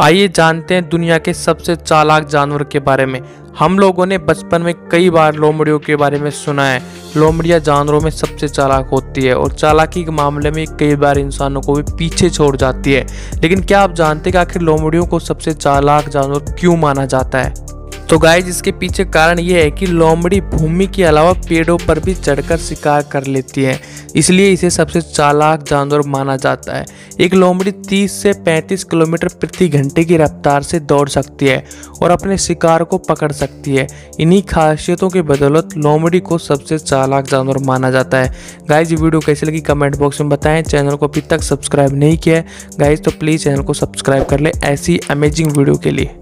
आइए जानते हैं दुनिया के सबसे चालाक जानवर के बारे में। हम लोगों ने बचपन में कई बार लोमड़ियों के बारे में सुना है। लोमड़ियाँ जानवरों में सबसे चालाक होती है और चालाकी के मामले में कई बार इंसानों को भी पीछे छोड़ जाती है। लेकिन क्या आप जानते हैं कि आखिर लोमड़ियों को सबसे चालाक जानवर क्यों माना जाता है? तो गाइज़ इसके पीछे कारण ये है कि लोमड़ी भूमि के अलावा पेड़ों पर भी चढ़कर शिकार कर लेती है। इसलिए इसे सबसे चालाक जानवर माना जाता है। एक लोमड़ी 30 से 35 किलोमीटर प्रति घंटे की रफ्तार से दौड़ सकती है और अपने शिकार को पकड़ सकती है। इन्हीं खासियतों के बदौलत लोमड़ी को सबसे चालाक जानवर माना जाता है। गाइज़ वीडियो कैसी लगी कमेंट बॉक्स में बताएँ। चैनल को अभी तक सब्सक्राइब नहीं किया है। गाइज़ तो प्लीज़ चैनल को सब्सक्राइब कर ले ऐसी अमेजिंग वीडियो के लिए।